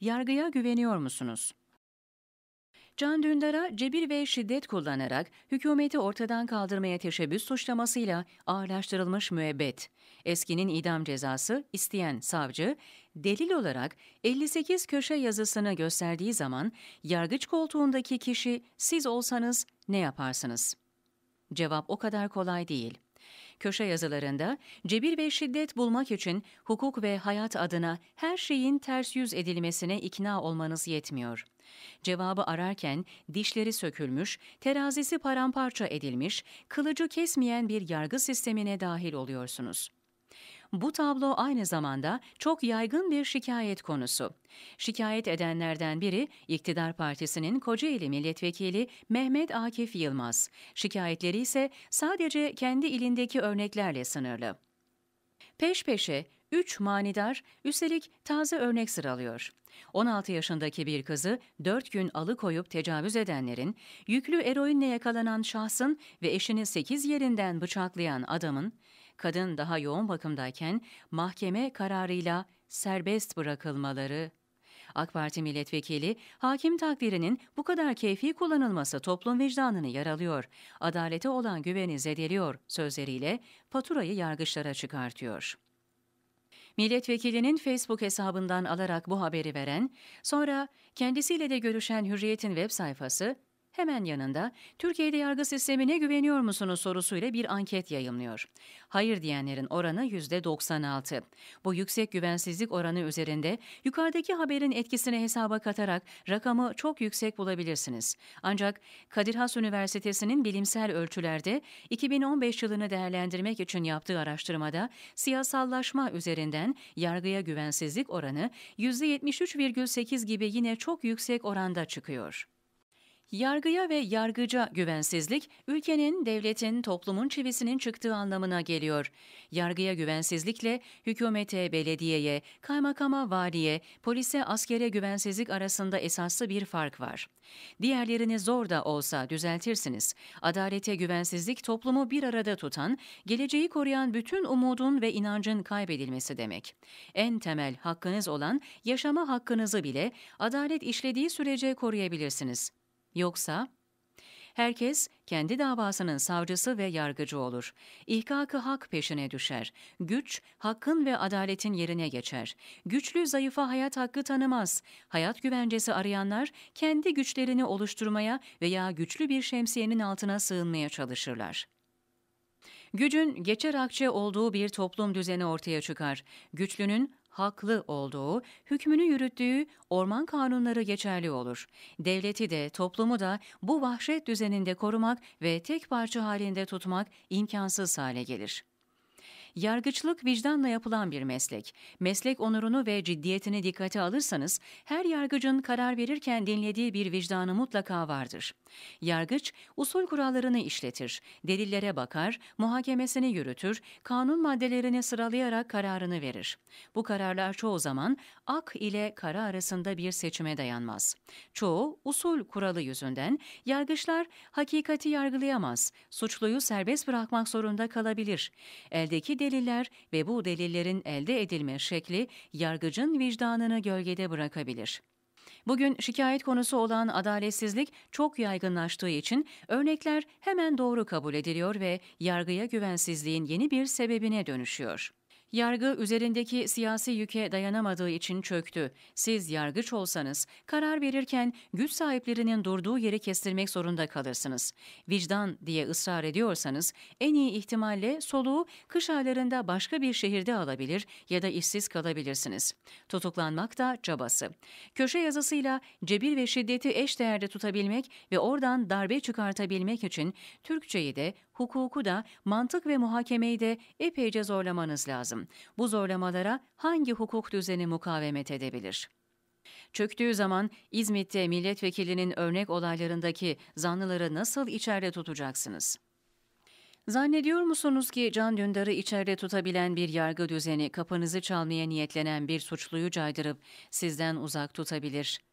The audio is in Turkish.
Yargıya güveniyor musunuz? Can Dündar'a cebir ve şiddet kullanarak hükümeti ortadan kaldırmaya teşebbüs suçlamasıyla ağırlaştırılmış müebbet, eskinin idam cezası isteyen savcı, delil olarak 58 köşe yazısını gösterdiği zaman yargıç koltuğundaki kişi siz olsanız ne yaparsınız? Cevap o kadar kolay değil. Köşe yazılarında cebir ve şiddet bulmak için hukuk ve hayat adına her şeyin ters yüz edilmesine ikna olmanız yetmiyor. Cevabı ararken dişleri sökülmüş, terazisi paramparça edilmiş, kılıcı kesmeyen bir yargı sistemine dahil oluyorsunuz. Bu tablo aynı zamanda çok yaygın bir şikayet konusu. Şikayet edenlerden biri iktidar partisinin Kocaeli milletvekili Mehmet Akif Yılmaz. Şikayetleri ise sadece kendi ilindeki örneklerle sınırlı. Peş peşe 3 manidar, üstelik taze örnek sıralıyor. 16 yaşındaki bir kızı 4 gün alıkoyup tecavüz edenlerin, yüklü eroinle yakalanan şahsın ve eşini 8 yerinden bıçaklayan adamın, kadın daha yoğun bakımdayken mahkeme kararıyla serbest bırakılmaları AK Parti milletvekili, hakim takdirinin bu kadar keyfi kullanılması toplum vicdanını yaralıyor, adalete olan güveni zedeliyor sözleriyle faturayı yargıçlara çıkartıyor. Milletvekilinin Facebook hesabından alarak bu haberi veren, sonra kendisiyle de görüşen Hürriyet'in web sayfası Hemen yanında Türkiye'de yargı sistemine güveniyor musunuz sorusuyla bir anket yayımlıyor. Hayır diyenlerin oranı %96. Bu yüksek güvensizlik oranı üzerinde yukarıdaki haberin etkisini hesaba katarak rakamı çok yüksek bulabilirsiniz. Ancak Kadir Has Üniversitesi'nin bilimsel ölçülerde 2015 yılını değerlendirmek için yaptığı araştırmada siyasallaşma üzerinden yargıya güvensizlik oranı %73,8 gibi yine çok yüksek oranda çıkıyor. Yargıya ve yargıca güvensizlik, ülkenin, devletin, toplumun çivisinin çıktığı anlamına geliyor. Yargıya güvensizlikle hükümete, belediyeye, kaymakama, valiye, polise, askere güvensizlik arasında esaslı bir fark var. Diğerlerini zor da olsa düzeltirsiniz. Adalete güvensizlik toplumu bir arada tutan, geleceği koruyan bütün umudun ve inancın kaybedilmesi demek. En temel hakkınız olan yaşama hakkınızı bile adalet işlediği sürece koruyabilirsiniz. Yoksa Herkes kendi davasının savcısı ve yargıcı olur. İhkakı hak peşine düşer. Güç, hakkın ve adaletin yerine geçer. Güçlü zayıfa hayat hakkı tanımaz. Hayat güvencesi arayanlar kendi güçlerini oluşturmaya veya güçlü bir şemsiyenin altına sığınmaya çalışırlar. Gücün geçer akçe olduğu bir toplum düzeni ortaya çıkar. Güçlünün haklı olduğu, hükmünü yürüttüğü orman kanunları geçerli olur. Devleti de toplumu da bu vahşet düzeninde korumak ve tek parça halinde tutmak imkansız hale gelir. Yargıçlık vicdanla yapılan bir meslek. Meslek onurunu ve ciddiyetini dikkate alırsanız her yargıcın karar verirken dinlediği bir vicdanı mutlaka vardır. Yargıç usul kurallarını işletir, delillere bakar, muhakemesini yürütür, kanun maddelerini sıralayarak kararını verir. Bu kararlar çoğu zaman ak ile kara arasında bir seçime dayanmaz. Çoğu usul kuralı yüzünden yargıçlar hakikati yargılayamaz, suçluyu serbest bırakmak zorunda kalabilir. Eldeki deliller ve bu delillerin elde edilme şekli yargıcın vicdanını gölgede bırakabilir. Bugün şikayet konusu olan adaletsizlik çok yaygınlaştığı için örnekler hemen doğru kabul ediliyor ve yargıya güvensizliğin yeni bir sebebine dönüşüyor. Yargı üzerindeki siyasi yüke dayanamadığı için çöktü. Siz yargıç olsanız karar verirken güç sahiplerinin durduğu yeri kestirmek zorunda kalırsınız. Vicdan diye ısrar ediyorsanız en iyi ihtimalle soluğu kış aylarında başka bir şehirde alabilir ya da işsiz kalabilirsiniz. Tutuklanmak da cabası. Köşe yazısıyla cebir ve şiddeti eş değerde tutabilmek ve oradan darbe çıkartabilmek için Türkçeyi de hukuku da, mantık ve muhakemeyi de epeyce zorlamanız lazım. Bu zorlamalara hangi hukuk düzeni mukavemet edebilir? Çöktüğü zaman İzmit'te milletvekilinin örnek olaylarındaki zanlıları nasıl içeride tutacaksınız? Zannediyor musunuz ki Can Dündar'ı içeride tutabilen bir yargı düzeni kapınızı çalmaya niyetlenen bir suçluyu caydırıp sizden uzak tutabilir?''